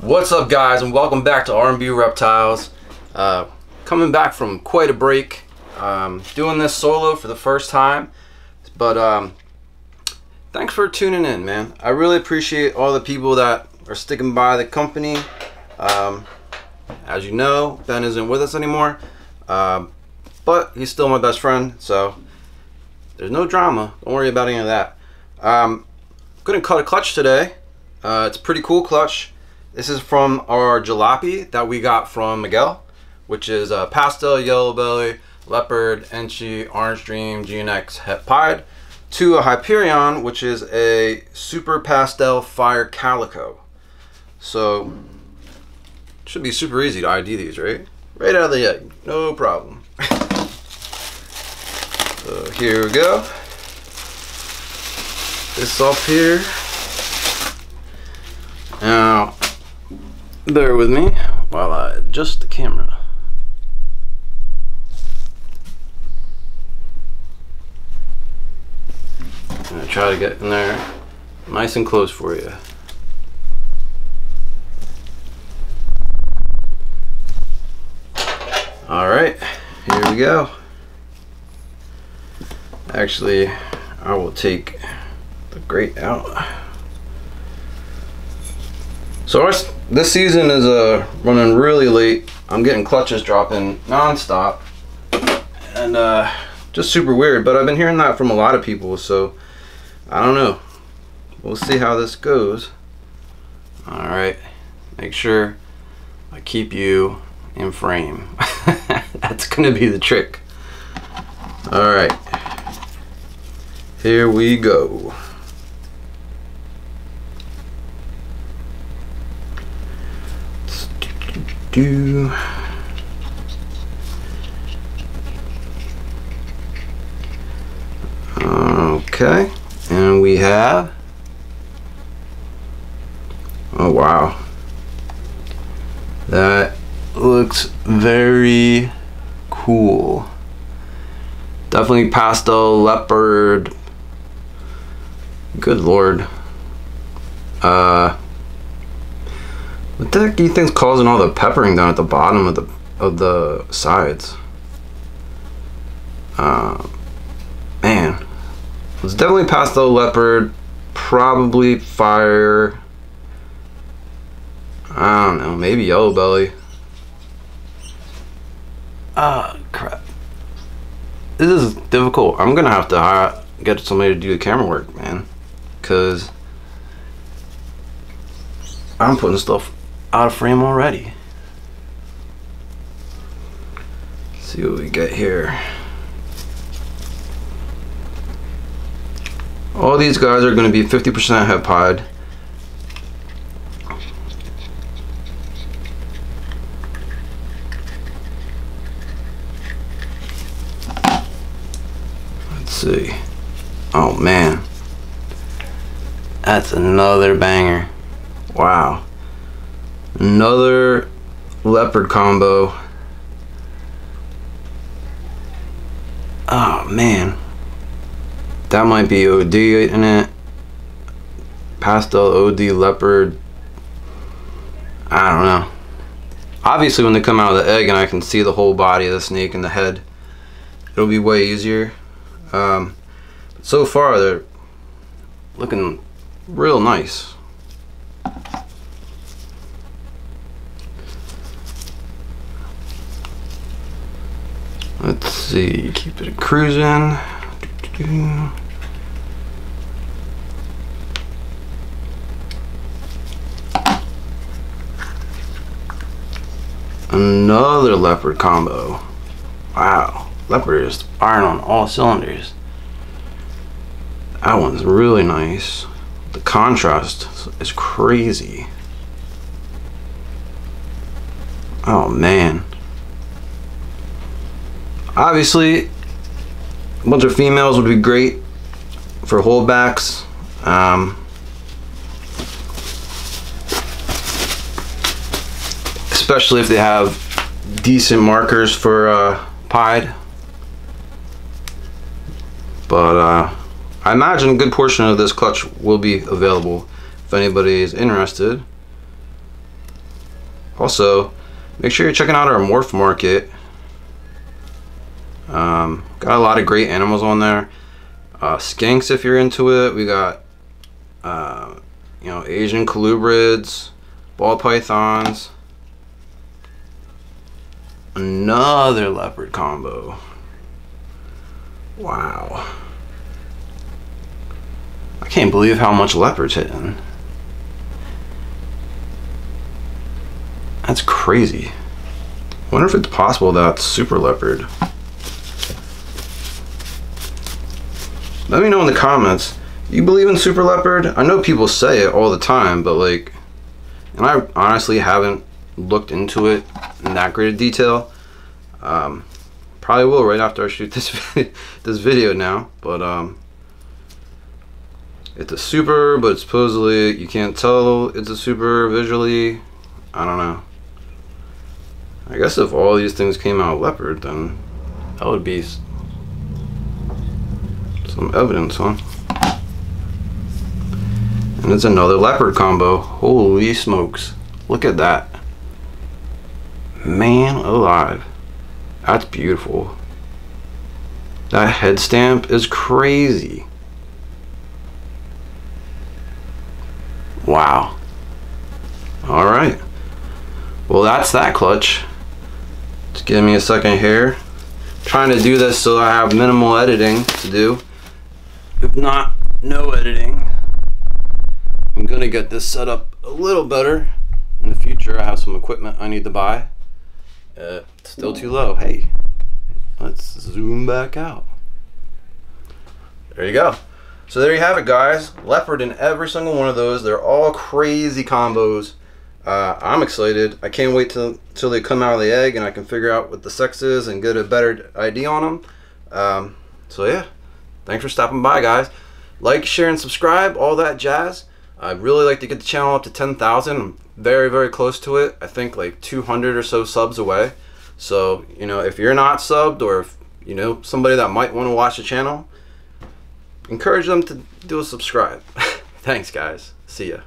What's up guys and welcome back to R&B Reptiles. Uh, coming back from quite a break. Um, doing this solo for the first time. But um, thanks for tuning in man. I really appreciate all the people that are sticking by the company. Um, as you know, Ben isn't with us anymore. Um, but he's still my best friend, so there's no drama. Don't worry about any of that. Um, couldn't cut a clutch today. Uh, it's a pretty cool clutch. This is from our jalopy that we got from Miguel, which is uh, a pastel, yellow belly, leopard, enchi, orange dream, GeneX, het pied, to a Hyperion, which is a super pastel fire calico. So, should be super easy to ID these, right? Right out of the egg, no problem. so here we go. This up here. Now, bear with me while I adjust the camera. I'm gonna try to get in there nice and close for you. All right, here we go. Actually, I will take the grate out. So our, this season is uh, running really late. I'm getting clutches dropping non-stop. And uh, just super weird. But I've been hearing that from a lot of people. So I don't know. We'll see how this goes. Alright. Make sure I keep you in frame. That's to be the trick. Alright. Here we go. Do. Okay, and we have. Oh wow, that looks very cool. Definitely pastel leopard. Good lord. Uh, what the heck do you think's causing all the peppering down at the bottom of the of the sides? Uh, man, it's definitely pastel leopard, probably fire. I don't know, maybe yellow belly. Ah, crap. This is difficult. I'm gonna have to hire, get somebody to do the camera work, man, because I'm putting stuff out of frame already. Let's see what we get here. All these guys are going to be 50% het pied. Let's see. Oh man. That's another banger. Wow. Another leopard combo. Oh man. That might be OD in it. Pastel OD leopard. I don't know. Obviously when they come out of the egg and I can see the whole body of the snake and the head, it'll be way easier. Um, so far they're looking real nice. Let's see, keep it cruising. Another leopard combo. Wow, leopard is firing on all cylinders. That one's really nice. The contrast is crazy. Oh man obviously a bunch of females would be great for holdbacks um, especially if they have decent markers for uh, pied but uh, I imagine a good portion of this clutch will be available if anybody is interested Also, make sure you're checking out our Morph Market. Um, got a lot of great animals on there. Uh, skinks if you're into it. We got, uh, you know, Asian colubrids, ball pythons. Another leopard combo. Wow. I can't believe how much leopard's hitting. That's crazy. wonder if it's possible that's super leopard. Let me know in the comments. You believe in super leopard? I know people say it all the time, but like, and I honestly haven't looked into it in that great of detail. Um, probably will right after I shoot this this video now, but um, it's a super, but supposedly you can't tell it's a super visually. I don't know. I guess if all these things came out leopard, then that would be some evidence, on. And it's another leopard combo. Holy smokes. Look at that. Man alive. That's beautiful. That head stamp is crazy. Wow. All right. Well, that's that clutch. Just give me a second here. trying to do this so I have minimal editing to do. If not, no editing. I'm gonna get this set up a little better. In the future, I have some equipment I need to buy. Uh, still too low. Hey, let's zoom back out. There you go. So there you have it, guys. Leopard in every single one of those. They're all crazy combos. Uh, I'm excited. I can't wait till, till they come out of the egg and I can figure out what the sex is and get a better ID on them. Um, so yeah, thanks for stopping by, guys. Like, share, and subscribe, all that jazz. I'd really like to get the channel up to 10,000. I'm very, very close to it. I think like 200 or so subs away. So, you know, if you're not subbed or if, you know, somebody that might want to watch the channel, encourage them to do a subscribe. Thanks, guys. See ya.